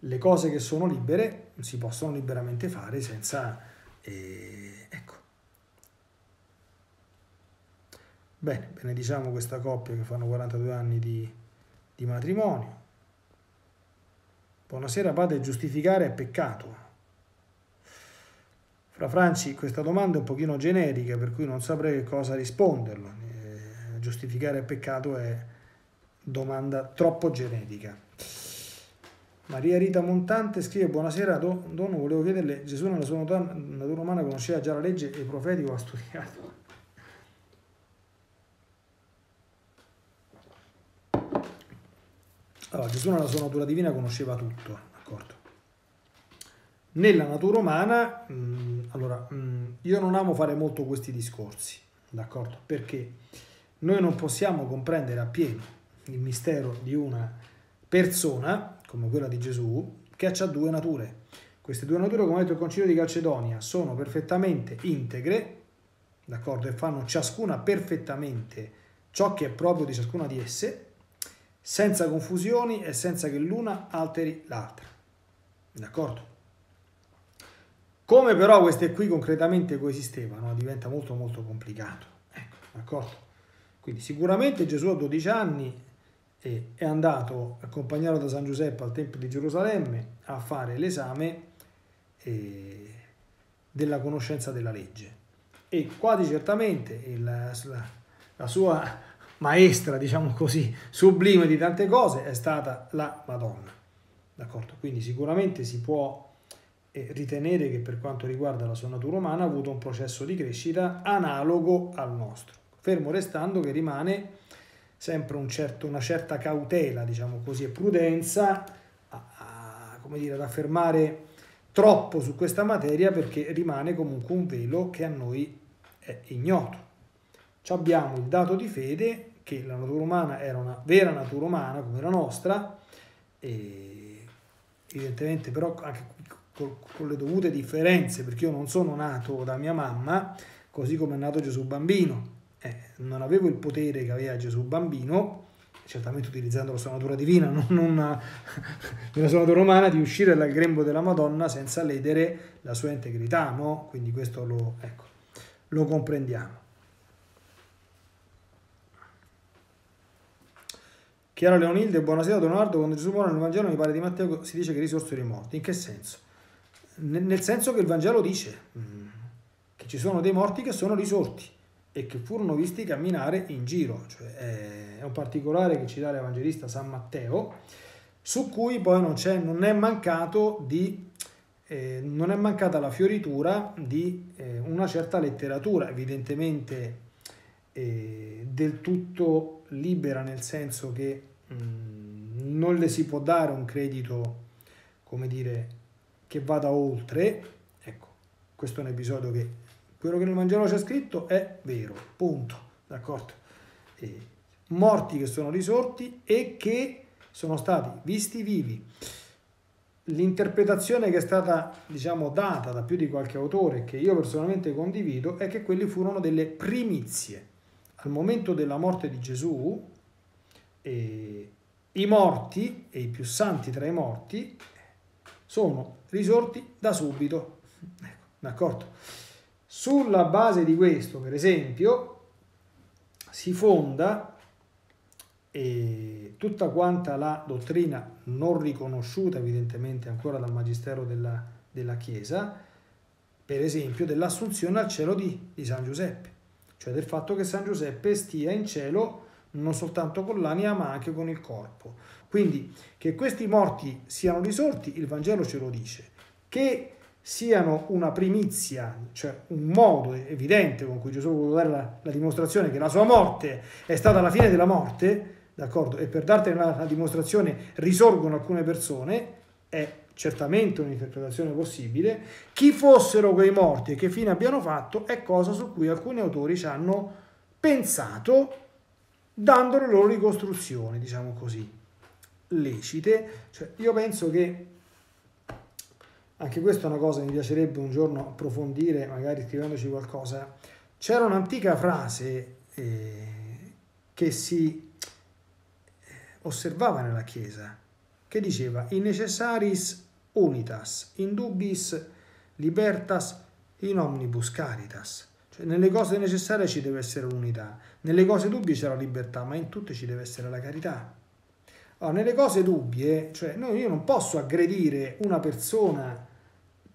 le cose che sono libere si possono liberamente fare senza... Eh, ecco. Bene, benediciamo questa coppia che fanno 42 anni di, di matrimonio. Buonasera padre, giustificare è peccato. Fra Franci, questa domanda è un pochino generica, per cui non saprei cosa risponderlo. Giustificare è peccato è domanda troppo generica. Maria Rita Montante scrive Buonasera Dono, volevo chiederle, Gesù nella sua natura umana conosceva già la legge e i profeti o ha studiato? Allora, Gesù nella sua natura divina conosceva tutto, d'accordo? Nella natura umana, mh, mm, allora, mh, mm, io non amo fare molto questi discorsi, d'accordo? Perché noi non possiamo comprendere appieno il mistero di una persona come quella di Gesù, che ha due nature. Queste due nature, come ha detto il Concilio di Calcedonia, sono perfettamente integre, d'accordo, e fanno ciascuna perfettamente ciò che è proprio di ciascuna di esse, senza confusioni e senza che l'una alteri l'altra. D'accordo? Come però queste qui concretamente coesistevano, diventa molto molto complicato. Ecco, d'accordo? Quindi sicuramente Gesù a 12 anni è andato accompagnato da San Giuseppe al Tempio di Gerusalemme a fare l'esame eh, della conoscenza della legge e quasi certamente il, la, la sua maestra, diciamo così, sublime di tante cose è stata la Madonna. D'accordo? Quindi sicuramente si può eh, ritenere che per quanto riguarda la sua natura umana ha avuto un processo di crescita analogo al nostro, fermo restando che rimane sempre un certo, una certa cautela, diciamo così, e prudenza a, a, come dire, ad affermare troppo su questa materia perché rimane comunque un velo che a noi è ignoto. Ci abbiamo il dato di fede che la natura umana era una vera natura umana come la nostra, evidentemente però anche con le dovute differenze, perché io non sono nato da mia mamma, così come è nato Gesù bambino, eh, non avevo il potere che aveva Gesù bambino, certamente utilizzando la sua natura divina, non, non nella sua natura umana, di uscire dal grembo della Madonna senza ledere la sua integrità, no? Quindi questo lo, ecco, lo comprendiamo. Chiara Leonilde, buonasera Leonardo, quando Gesù muore nel Vangelo mi pare di Matteo si dice che risorsero i morti. In che senso? Nel senso che il Vangelo dice mm, che ci sono dei morti che sono risorti e che furono visti camminare in giro, cioè è un particolare che ci dà l'Evangelista San Matteo, su cui poi non, non è mancato di eh, non è mancata la fioritura di eh, una certa letteratura, evidentemente eh, del tutto libera, nel senso che mh, mm, non le si può dare un credito, come dire, che vada oltre. Ecco, questo è un episodio che quello che nel Vangelo c'è scritto è vero, punto, d'accordo? Morti che sono risorti e che sono stati visti vivi. L'interpretazione che è stata, diciamo, data da più di qualche autore, che io personalmente condivido, è che quelli furono delle primizie. Al momento della morte di Gesù, eh, i morti e i più santi tra i morti sono risorti da subito. Ecco, d'accordo? Sulla base di questo, per esempio, si fonda e tutta quanta la dottrina non riconosciuta evidentemente ancora dal Magistero della, della Chiesa, per esempio dell'assunzione al cielo di, di San Giuseppe, cioè del fatto che San Giuseppe stia in cielo non soltanto con l'anima ma anche con il corpo. Quindi che questi morti siano risorti, il Vangelo ce lo dice. Che siano una primizia, cioè un modo evidente con cui Gesù vuole dare la, la, dimostrazione che la sua morte è stata la fine della morte, d'accordo? E per dartene la, la dimostrazione risorgono alcune persone, è certamente un'interpretazione possibile. Chi fossero quei morti e che fine abbiano fatto è cosa su cui alcuni autori ci hanno pensato dando le loro ricostruzioni, diciamo così, lecite. Cioè, io penso che anche questa è una cosa che mi piacerebbe un giorno approfondire, magari scrivendoci qualcosa. C'era un'antica frase eh, che si eh, osservava nella Chiesa, che diceva in necessaris unitas, in dubis libertas, in omnibus caritas. Cioè, nelle cose necessarie ci deve essere l'unità, nelle cose dubbie c'è la libertà, ma in tutte ci deve essere la carità. Allora, nelle cose dubbie, cioè io non posso aggredire una persona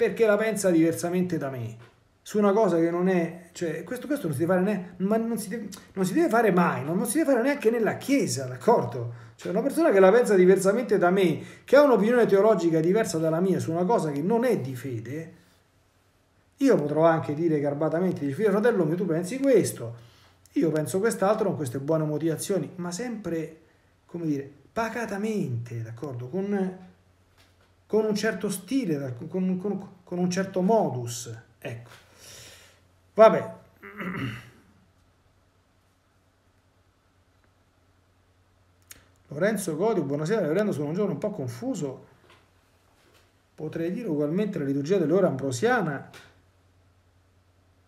perché la pensa diversamente da me su una cosa che non è, cioè questo, questo non si deve fare ne, ma non si deve, non si deve fare mai, non, non, si deve fare neanche nella Chiesa, d'accordo? Cioè una persona che la pensa diversamente da me, che ha un'opinione teologica diversa dalla mia su una cosa che non è di fede, io potrò anche dire garbatamente, di figlio fratello mio, tu pensi questo, io penso quest'altro con queste buone motivazioni, ma sempre, come dire, pacatamente, d'accordo? Con con un certo stile, con, con, con un certo modus. Ecco. Vabbè. Lorenzo Codi, buonasera, Reverendo, sono un giorno un po' confuso. Potrei dire ugualmente la liturgia dell'ora ambrosiana,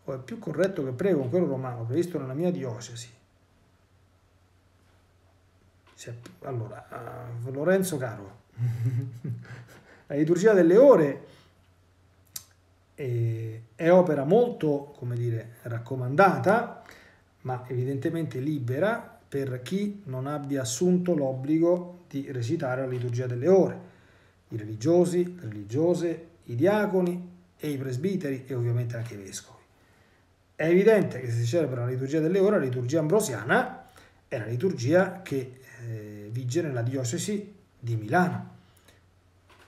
o è più corretto che prego con quello romano previsto nella mia diocesi. Allora, uh, Lorenzo caro, La liturgia delle ore è, è opera molto, come dire, raccomandata, ma evidentemente libera per chi non abbia assunto l'obbligo di recitare la liturgia delle ore. I religiosi, le religiose, i diaconi e i presbiteri e ovviamente anche i vescovi. È evidente che se si celebra la liturgia delle ore, la liturgia ambrosiana è la liturgia che eh, vige nella diocesi di Milano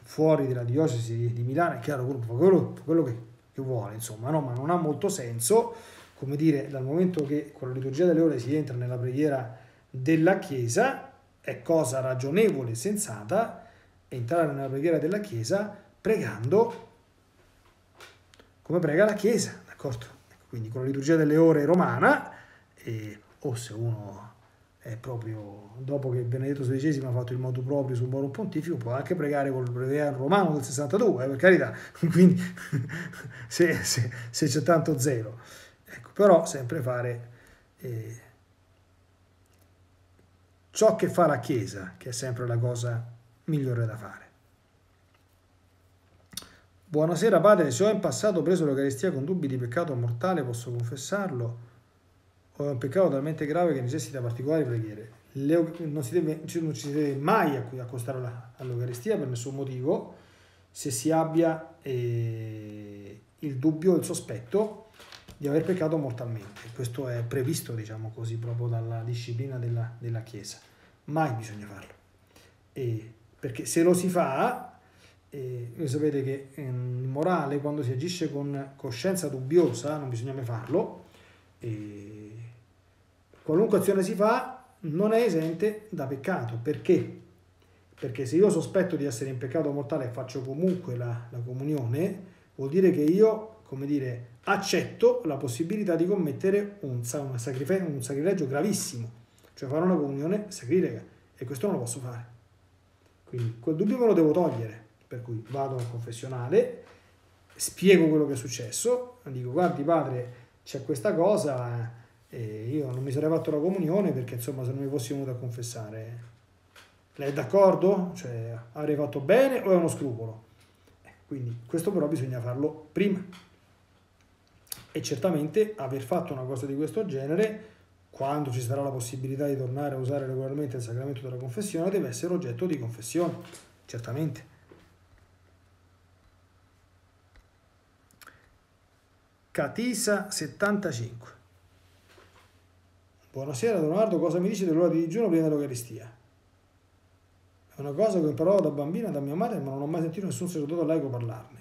fuori dalla diocesi di Milano, è chiaro, quello, quello che, che, vuole, insomma, no? ma non ha molto senso, come dire, dal momento che con la liturgia delle ore si entra nella preghiera della Chiesa, è cosa ragionevole e sensata entrare nella preghiera della Chiesa pregando come prega la Chiesa, d'accordo? Quindi con la liturgia delle ore romana, e, o se uno è proprio dopo che Benedetto XVI ha fatto il motu proprio sul Morum Pontifico, può anche pregare col breviario romano del 62, eh, per carità, quindi se, se, se, c'è tanto zelo. Ecco, però sempre fare eh, ciò che fa la Chiesa, che è sempre la cosa migliore da fare. Buonasera padre, se ho in passato preso l'Eucaristia con dubbi di peccato mortale posso confessarlo? O è un peccato talmente grave che necessita particolari preghiere. Non, si deve, non ci si deve mai accostare all'Eucaristia per nessun motivo se si abbia eh, il dubbio, il sospetto di aver peccato mortalmente. Questo è previsto, diciamo così, proprio dalla disciplina della, della Chiesa. Mai bisogna farlo. E, perché se lo si fa, eh, voi sapete che in morale, quando si agisce con coscienza dubbiosa, non bisogna mai farlo. E, qualunque azione si fa non è esente da peccato. Perché? Perché se io sospetto di essere in peccato mortale e faccio comunque la, la comunione, vuol dire che io, come dire, accetto la possibilità di commettere un, un, un sacrilegio gravissimo, cioè fare una comunione sacrilega, e questo non lo posso fare. Quindi quel dubbio me lo devo togliere, per cui vado al confessionale, spiego quello che è successo, dico guardi padre, c'è questa cosa, e io non mi sarei fatto la comunione perché insomma se non mi fossi venuto a confessare, lei è d'accordo? Cioè avrei fatto bene o è uno scrupolo? Eh, quindi questo però bisogna farlo prima. E certamente aver fatto una cosa di questo genere quando ci sarà la possibilità di tornare a usare regolarmente il sacramento della confessione, deve essere oggetto di confessione, certamente. Catisa 75. Buonasera Leonardo, cosa mi dici dell'ora di digiuno prima dell'Eucaristia? È una cosa che imparò da bambina da mia madre, ma non ho mai sentito nessun sacerdote laico parlarne.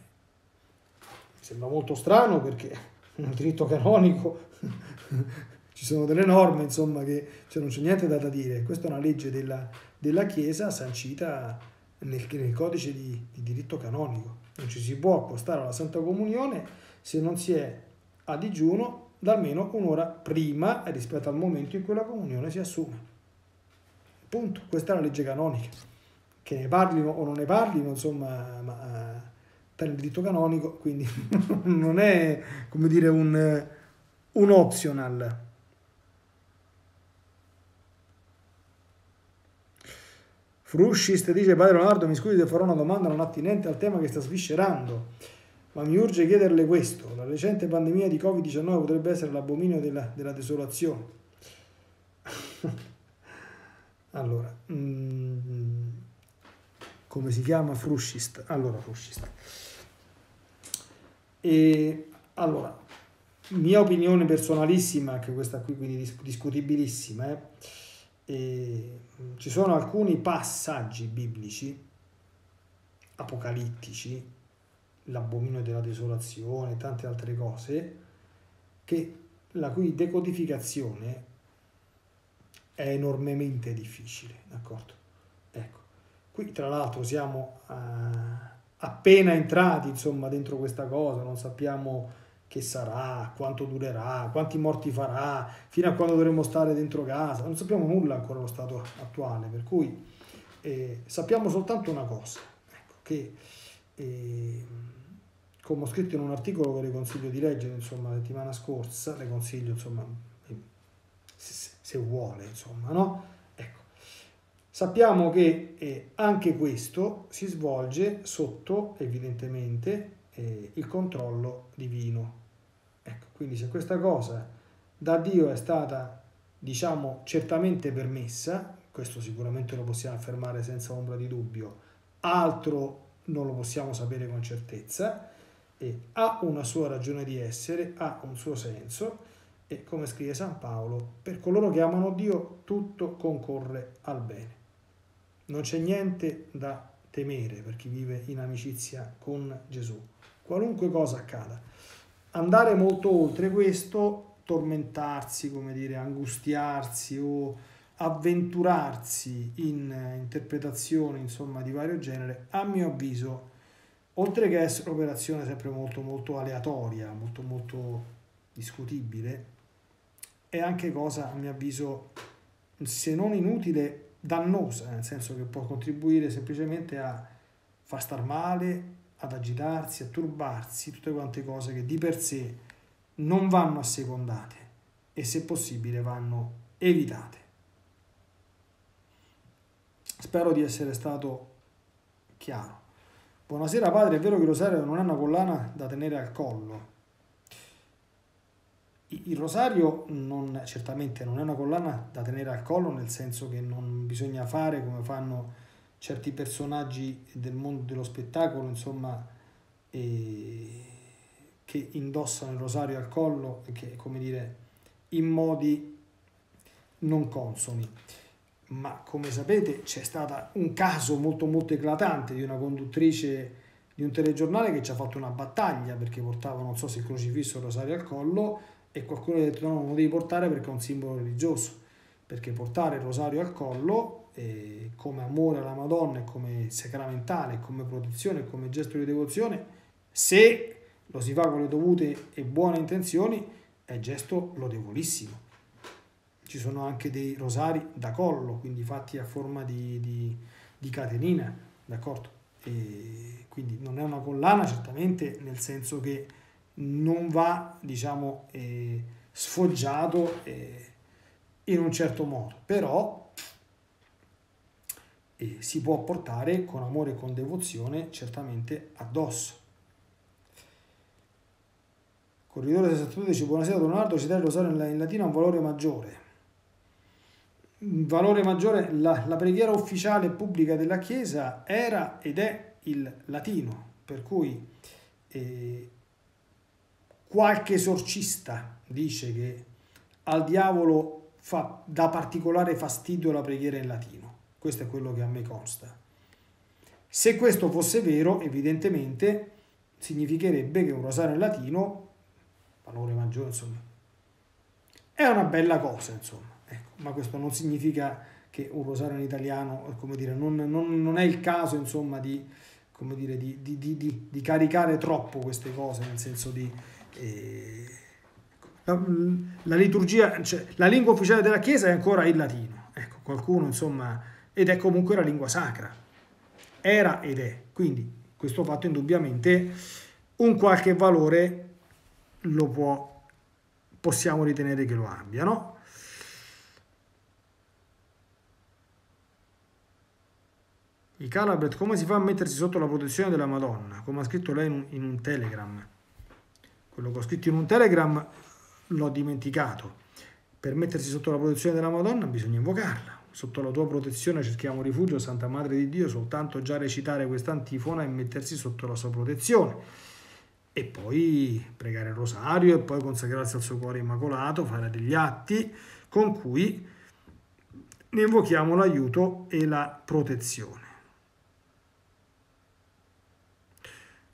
Mi sembra molto strano perché nel diritto canonico ci sono delle norme, insomma, che cioè non c'è niente da dire. Questa è una legge della, della Chiesa sancita nel, nel codice di, di, diritto canonico. Non ci si può accostare alla Santa Comunione se non si è a digiuno da almeno un'ora prima rispetto al momento in cui la comunione si assume. Punto. Questa è la legge canonica. Che ne parlino o non ne parlino, insomma, ma eh, per il diritto canonico, quindi non è, come dire, un, un optional. Fruscist dice Padre Leonardo mi scusi se farò una domanda non attinente al tema che sta sviscerando ma mi urge chiederle questo. La recente pandemia di Covid-19 potrebbe essere l'abominio della, della desolazione. Allora mm, come si chiama? Fruscist allora Fruscist e allora mia opinione personalissima anche questa qui quindi discutibilissima eh, e ci sono alcuni passaggi biblici apocalittici, l'abominio della desolazione e tante altre cose, che la cui decodificazione è enormemente difficile, d'accordo? Ecco, qui tra l'altro siamo uh, appena entrati, insomma, dentro questa cosa, non sappiamo che sarà, quanto durerà, quanti morti farà, fino a quando dovremo stare dentro casa, non sappiamo nulla ancora allo stato attuale, per cui eh, sappiamo soltanto una cosa, ecco, che eh, come ho scritto in un articolo che le consiglio di leggere, insomma, la settimana scorsa, le consiglio, insomma, se, se vuole, insomma, no? Ecco. Sappiamo che eh, anche questo si svolge sotto, evidentemente, eh, il controllo divino. Ecco, quindi se questa cosa da Dio è stata, diciamo, certamente permessa, questo sicuramente lo possiamo affermare senza ombra di dubbio, altro non lo possiamo sapere con certezza, e ha una sua ragione di essere, ha un suo senso, e come scrive San Paolo, per coloro che amano Dio tutto concorre al bene. Non c'è niente da temere per chi vive in amicizia con Gesù qualunque cosa accada. Andare molto oltre questo, tormentarsi, come dire, angustiarsi o avventurarsi in interpretazioni insomma di vario genere, a mio avviso, oltre che essere un'operazione sempre molto molto aleatoria, molto molto discutibile, è anche cosa a mio avviso se non inutile dannosa, nel senso che può contribuire semplicemente a far star male, ad agitarsi, a turbarsi, tutte quante cose che di per sé non vanno assecondate e se possibile vanno evitate. Spero di essere stato chiaro. Buonasera padre, è vero che rosario non è una collana da tenere al collo? Il rosario non, certamente non è una collana da tenere al collo, nel senso che non bisogna fare come fanno certi personaggi del mondo dello spettacolo, insomma, eh, che indossano il rosario al collo che, come dire, in modi non consoni. Ma come sapete c'è stato un caso molto molto eclatante di una conduttrice di un telegiornale che ci ha fatto una battaglia perché portava, non so se il crocifisso o il rosario al collo e qualcuno ha detto no, non lo devi portare perché è un simbolo religioso, perché portare il rosario al collo eh, come amore alla Madonna come sacramentale, come protezione, come gesto di devozione, se lo si fa con le dovute e buone intenzioni, è gesto lodevolissimo. Ci sono anche dei rosari da collo, quindi fatti a forma di, di, di catenina, d'accordo? E quindi non è una collana certamente nel senso che non va, diciamo, eh, sfoggiato eh, in un certo modo, però e si può portare con amore e con devozione certamente addosso. Corridore 62 dice buonasera Leonardo, citare il rosario in latino ha un valore maggiore. Valore maggiore, la, la preghiera ufficiale pubblica della Chiesa era ed è il latino, per cui eh, qualche esorcista dice che al diavolo fa, dà particolare fastidio la preghiera in latino. Questo è quello che a me consta. Se questo fosse vero, evidentemente significherebbe che un rosario in latino, valore maggiore, insomma, è una bella cosa, insomma. Ecco, ma questo non significa che un rosario in italiano, come dire, non, non, non è il caso, insomma, di, come dire, di, di, di, di caricare troppo queste cose, nel senso di... Eh, la, la, liturgia, cioè, la lingua ufficiale della Chiesa è ancora il latino, ecco, qualcuno insomma, ed è comunque la lingua sacra, era ed è, quindi questo fatto indubbiamente un qualche valore lo può, possiamo ritenere che lo abbia, no? I Calabret, come si fa a mettersi sotto la protezione della Madonna? Come ha scritto lei in un, telegram. Quello che ho scritto in un telegram l'ho dimenticato. Per mettersi sotto la protezione della Madonna bisogna invocarla. Sotto la tua protezione cerchiamo rifugio, Santa Madre di Dio, soltanto già recitare questa antifona e mettersi sotto la sua protezione. E poi pregare il rosario e poi consacrarsi al suo cuore immacolato, fare degli atti con cui ne invochiamo l'aiuto e la protezione.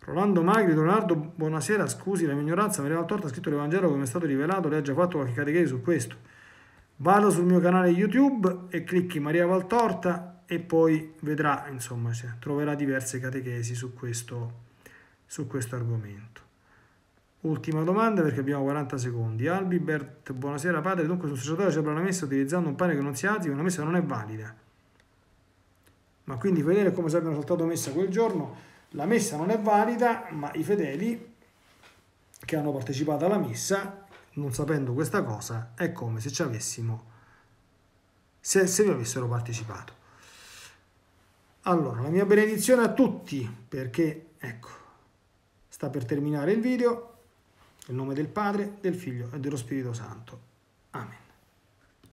Rolando Magri, Leonardo, buonasera, scusi la mia ignoranza, Maria Valtorta ha scritto l'Evangelo come è stato rivelato, lei ha già fatto qualche catechesi su questo. Vado sul mio canale YouTube e clicchi Maria Valtorta e poi vedrà, insomma, cioè, troverà diverse catechesi su questo, su questo argomento. Ultima domanda perché abbiamo 40 secondi. Albibert, buonasera padre, dunque se un sacerdote celebra una messa utilizzando un pane che non si attiva, una messa non è valida. Ma quindi vedere come se abbiano saltato messa quel giorno la messa non è valida, ma i fedeli che hanno partecipato alla messa, non sapendo questa cosa, è come se ci avessimo, se, se vi avessero partecipato. Allora, la mia benedizione a tutti, perché, ecco, sta per terminare il video, nel nome del Padre, del Figlio e dello Spirito Santo. Amen.